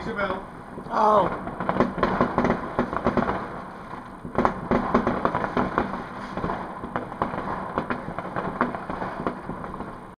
Isabel. Oh.